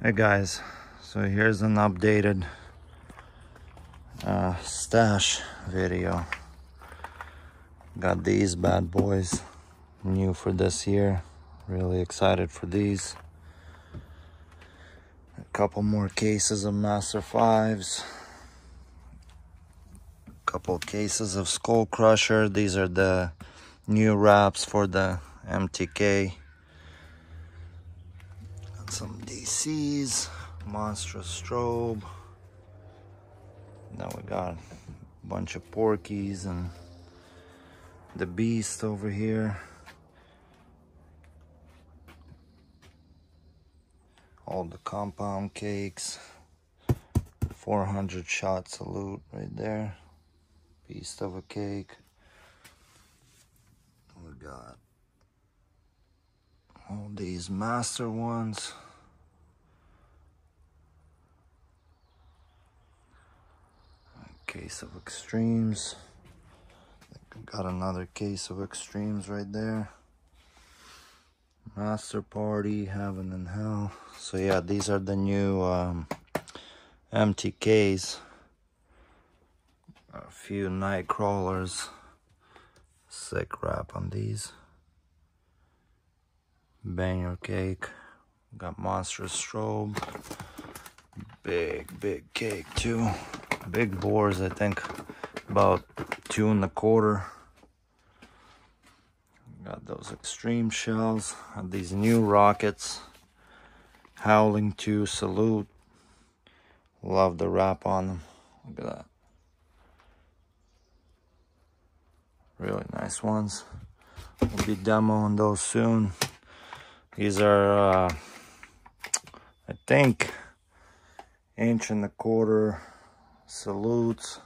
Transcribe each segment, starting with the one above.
Hey guys, so here's an updated uh, stash video. Got these bad boys new for this year. Really excited for these. A couple more cases of Master 5s. A couple cases of Skull Crusher. These are the new wraps for the MTK some DCs, monstrous strobe. Now we got a bunch of porkies and the beast over here. All the compound cakes. 400 shot salute right there. Beast of a cake. We got all these master ones. Case of extremes. Got another case of extremes right there. Master Party, Heaven and Hell. So yeah, these are the new um, MTKs. A few night crawlers. Sick wrap on these banger cake. Got monstrous strobe. Big big cake too. Big boars i think. About two and a quarter. Got those extreme shells. These new rockets. Howling to salute. Love the wrap on them. Look at that. Really nice ones. We'll be demoing those soon these are, uh, I think, inch and a quarter salutes.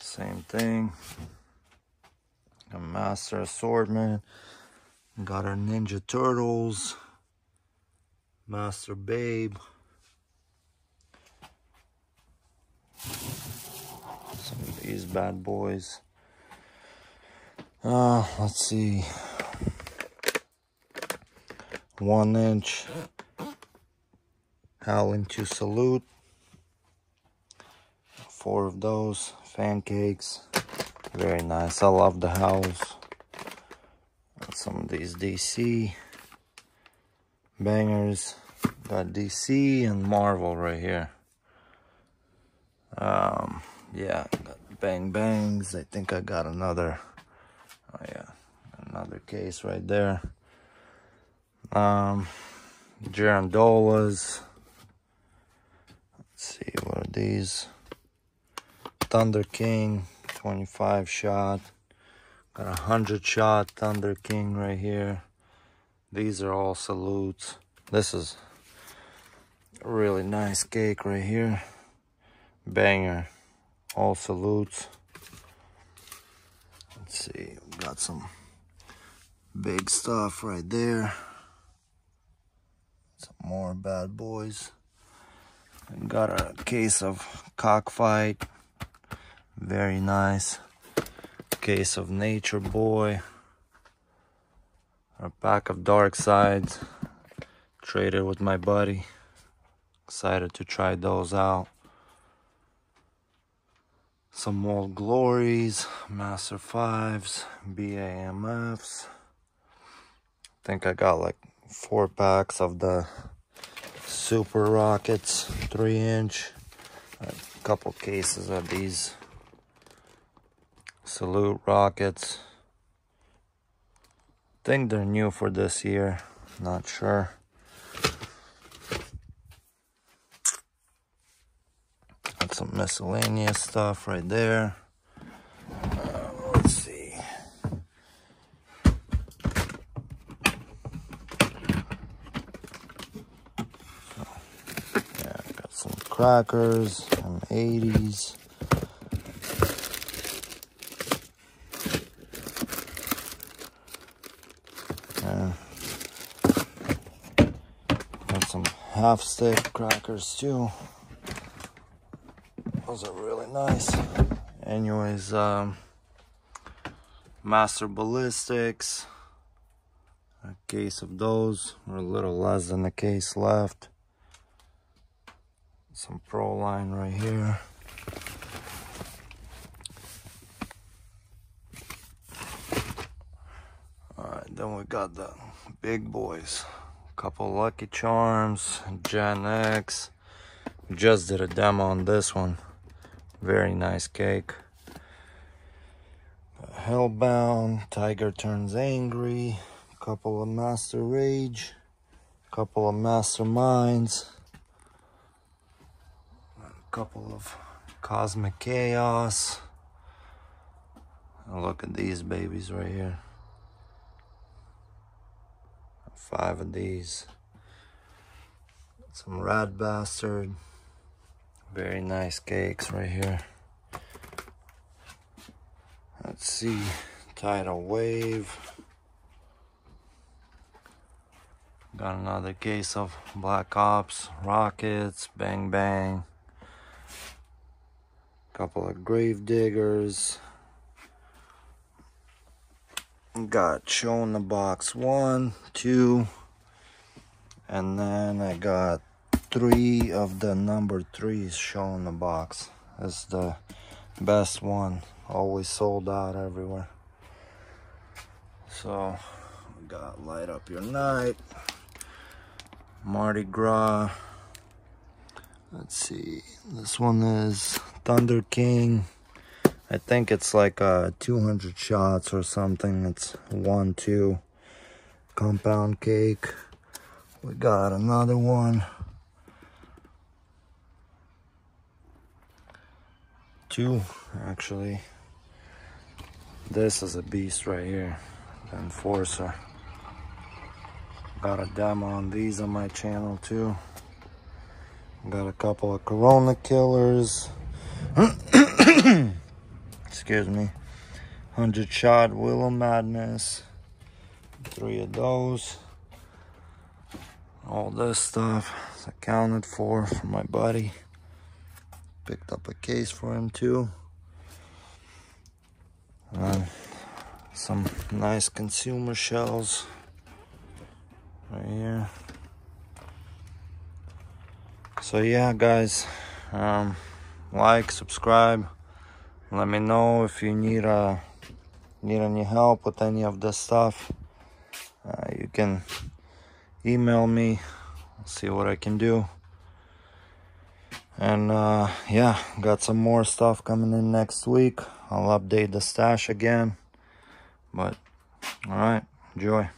Same thing. A master assortment. Got our Ninja Turtles. Master Babe. Some of these bad boys. Uh, let's see one inch howling to salute. Four of those pancakes very nice. I love the howls. Some of these dc bangers. Got dc and marvel right here. Um yeah got bang bangs. I think i got another oh yeah another case right there um, Girandolas. Let's see, what are these? Thunder King, 25 shot. Got a 100 shot Thunder King right here. These are all salutes. This is a really nice cake right here. Banger. All salutes. Let's see, got some big stuff right there. More bad boys. And got a case of cockfight. Very nice. Case of Nature Boy. A pack of Dark Sides. Traded with my buddy. Excited to try those out. Some old glories, Master 5s, BAMFs. I think I got like four packs of the Super Rockets, three inch. A couple cases of these Salute Rockets. think they're new for this year, not sure. Got some miscellaneous stuff right there. Crackers from 80s. And got some half stick crackers too. Those are really nice. Anyways, um, Master Ballistics, a case of those. We're a little less than a case left. Some Pro line right here. Alright, then we got the big boys. Couple Lucky Charms, Gen X. Just did a demo on this one. Very nice cake. Hellbound, Tiger Turns Angry, couple of Master Rage, couple of Masterminds, couple of Cosmic Chaos. look at these babies right here. Five of these. Some Rat Bastard. Very nice cakes right here. Let's see, tidal wave. Got another case of Black Ops, Rockets, Bang Bang. Couple of Grave Diggers. Got show in the box one, two, and then I got three of the number threes show in the box. That's the best one always sold out everywhere so we got light up your night mardi gras let's see. This one is thunder king. I think it's like uh 200 shots or something. It's one two. Compound cake. We got another one. Two actually. This is a beast right here, the Enforcer. Got a demo on these on my channel too. Got a couple of Corona killers. Excuse me. 100 shot Willow Madness. Three of those. All this stuff is accounted for for my buddy. Picked up a case for him too. Some nice consumer shells right here. So yeah, guys, um, like, subscribe. Let me know if you need uh, need any help with any of this stuff. Uh, you can email me. See what I can do. And uh, yeah, got some more stuff coming in next week. I'll update the stash again. But, alright, enjoy.